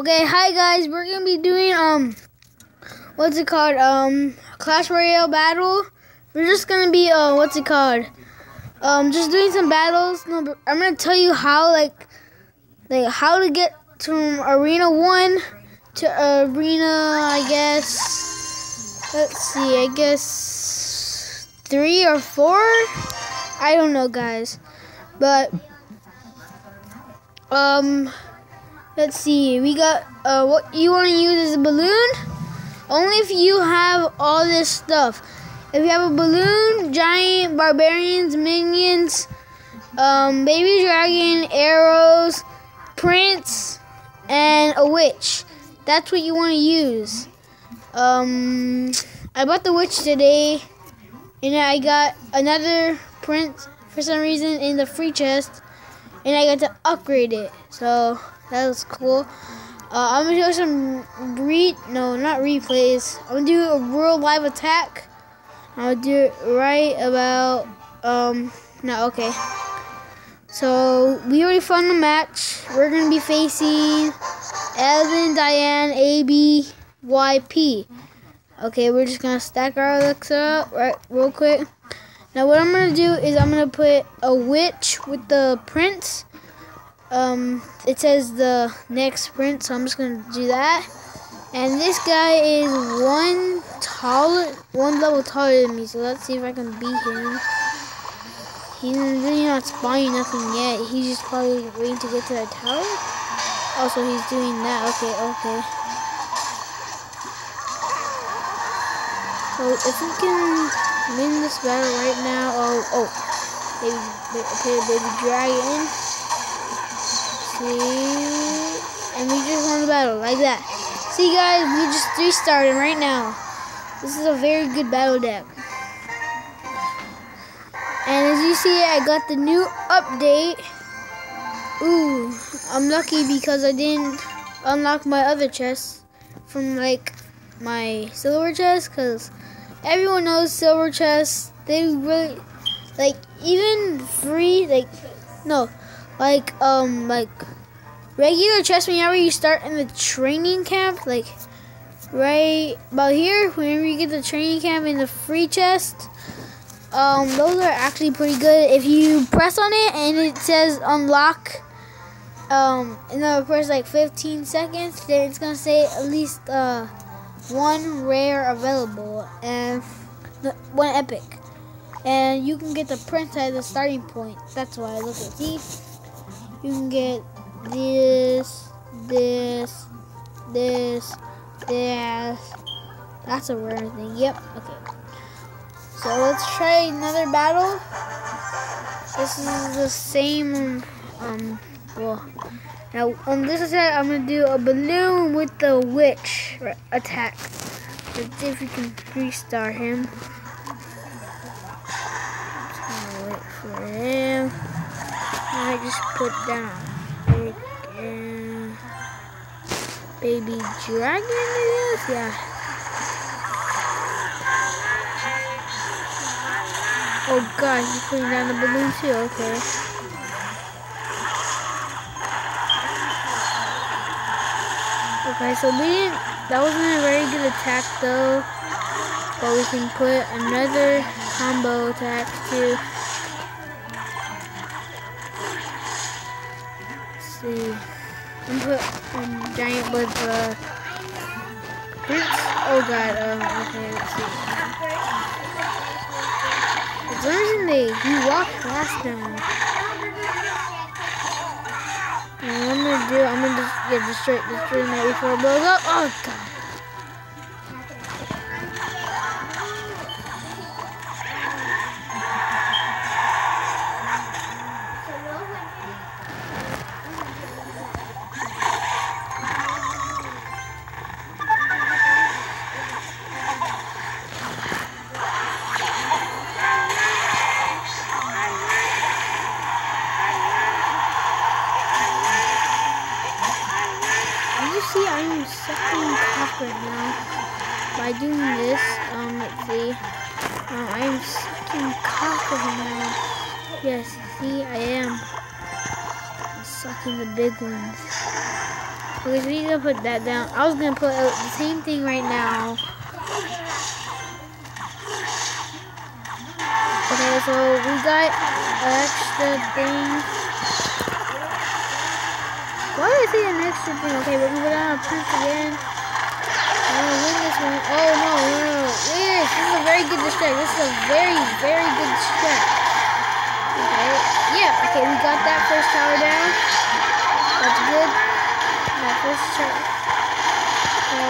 Okay, hi guys. We're gonna be doing um, what's it called? Um, Clash Royale battle. We're just gonna be uh, what's it called? Um, just doing some battles. No, I'm gonna tell you how like, like how to get from arena one to arena. I guess. Let's see. I guess three or four. I don't know, guys, but um. Let's see. We got uh, what you want to use is a balloon. Only if you have all this stuff. If you have a balloon, giant barbarians, minions, um, baby dragon, arrows, prince, and a witch. That's what you want to use. Um, I bought the witch today, and I got another prince for some reason in the free chest, and I got to upgrade it. So that was cool. Uh, I'm gonna do some re no not replays. I'm gonna do a real live attack. I'll do it right about um no okay. So we already found the match. We're gonna be facing Evan, Diane, A, B, Y, P. Okay, we're just gonna stack our looks up right real quick. Now what I'm gonna do is I'm gonna put a witch with the prince um, it says the next sprint, so I'm just gonna do that. And this guy is one taller, one level taller than me, so let's see if I can beat him. He's really not spawning nothing yet. He's just probably waiting to get to that tower. Also, he's doing that. Okay, okay. So if we can win this battle right now, oh, oh, baby, okay, baby dragon see. And we just won the battle, like that. See guys, we just restarted right now. This is a very good battle deck. And as you see, I got the new update. Ooh, I'm lucky because I didn't unlock my other chest from like my silver chest because everyone knows silver chests. They really like even free like no like um like regular chest whenever you start in the training camp like right about here whenever you get the training camp in the free chest um those are actually pretty good. If you press on it and it says unlock um in the first like 15 seconds then it's gonna say at least uh one rare available and the, one epic. And you can get the prince at the starting point. That's why I look at these you can get this, this, this, this. That's a rare thing. Yep. Okay. So let's try another battle. This is the same. Um. Well. Now on this side, I'm gonna do a balloon with the witch attack. Let's see if we can restart him. Just gonna wait for him. I just put down big uh, baby dragon, I guess? Yeah. Oh god, he's putting down the balloon too, okay. Okay, so we didn't, that wasn't a very good attack though. But we can put another combo attack too. See. And put a giant with uh Prince. Oh god, um okay, let's see. Reason they walked past them. And what I'm gonna do, I'm gonna just get destroy destroy that before it blows up. Oh god. Doing this. Um, let's see. Um, I'm sucking cock right now. Yes, see, I am. I'm sucking the big ones. Okay, so he's gonna put that down. I was gonna put out the same thing right now. Okay, so we got extra thing. Why did I say an extra thing? Okay, we're gonna go down to proof again. I'm gonna win this one. Oh no, no, no, no. Yes, this is a very good. This is a very, very good distract. Okay, yeah, okay, we got that first tower down. That's good. That first tower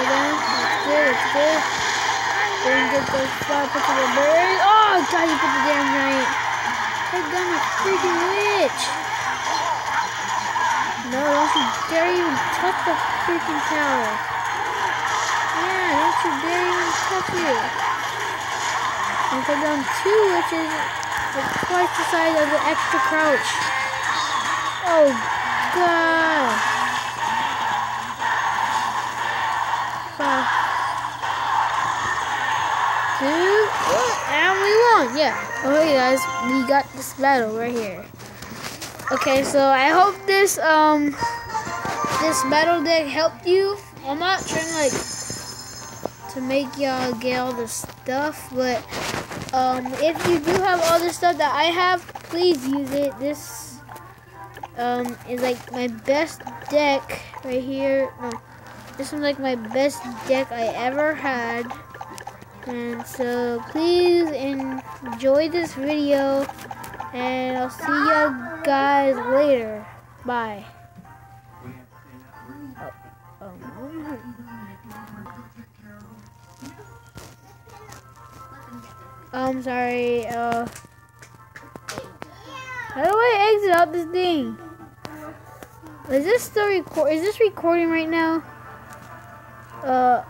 down. That's good, that's good. Didn't get those far the birds. Oh god, you put the damn giant. Take down the freaking witch. No, don't you dare even touch the freaking tower. Yeah, don't you dare even touch it. And put down two, which is like twice the size of the extra crouch. Oh, God. Five. Two. And we won. Yeah. Okay, guys, we got this battle right here. Okay, so I hope this um this battle deck helped you. I'm not trying like to make y'all get all the stuff, but um, if you do have all the stuff that I have, please use it. This um, is like my best deck right here. No, this is like my best deck I ever had. And so please enjoy this video and I'll see you guys later. Bye. I'm sorry, uh... How do I exit out this thing? Is this still record? Is this recording right now? Uh...